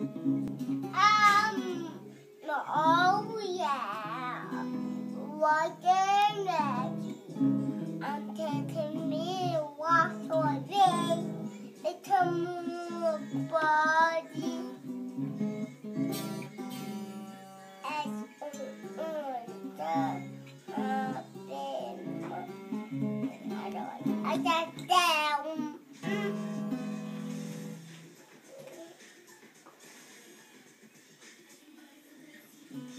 Um, oh yeah. What energy? I'm taking me walk day. It's a body. As on the uh, I don't. I got down.